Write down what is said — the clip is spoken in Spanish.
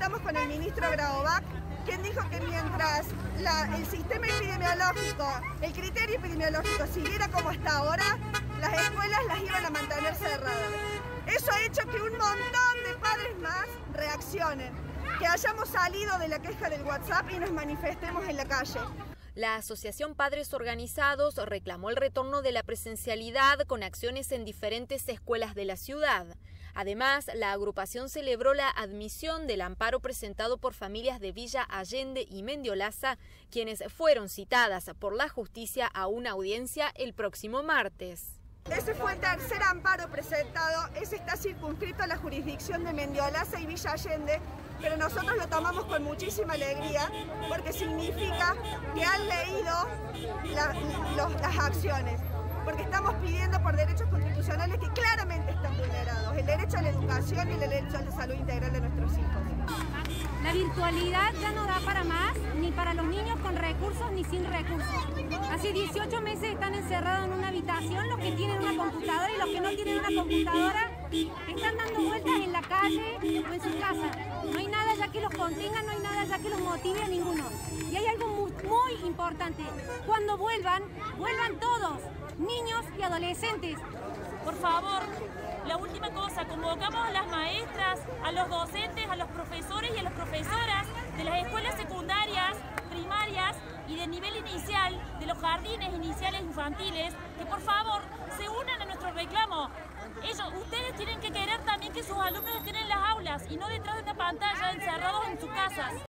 sentamos con el ministro Graovac, quien dijo que mientras el sistema epidemiológico, el criterio epidemiológico siguiera como hasta ahora, las escuelas las iban a mantener cerradas. Eso ha hecho que un montón de padres más reaccionen, que hayamos salido de la queja del WhatsApp y nos manifestemos en la calle. La Asociación Padres Organizados reclamó el retorno de la presencialidad con acciones en diferentes escuelas de la ciudad. Además, la agrupación celebró la admisión del amparo presentado por familias de Villa Allende y Mendiolaza, quienes fueron citadas por la justicia a una audiencia el próximo martes. Ese fue el tercer amparo presentado, ese está circunscrito a la jurisdicción de Mendiolaza y Villa Allende, pero nosotros lo tomamos con muchísima alegría porque significa que han leído las acciones, porque estamos pidiendo por derechos constitucionales que claramente están vulnerados, el derecho a la educación y el derecho a la salud integral de nuestros hijos. La virtualidad ya no da para más, ni para los niños con recursos ni sin recursos. Hace 18 meses están encerrados en una habitación los que tienen una computadora y los que no tienen una computadora están dando vueltas en la calle o en su contenga, no hay nada ya que los motive a ninguno. Y hay algo muy, muy importante. Cuando vuelvan, vuelvan todos, niños y adolescentes. Por favor, la última cosa, convocamos a las maestras, a los docentes, a los profesores y a las profesoras de las escuelas secundarias, primarias y de nivel inicial, de los jardines iniciales infantiles, que por favor se unan a nuestro reclamo. Ellos, ustedes tienen que querer también que sus alumnos estén en las aulas y no detrás de pantalla encerrados en sus casas.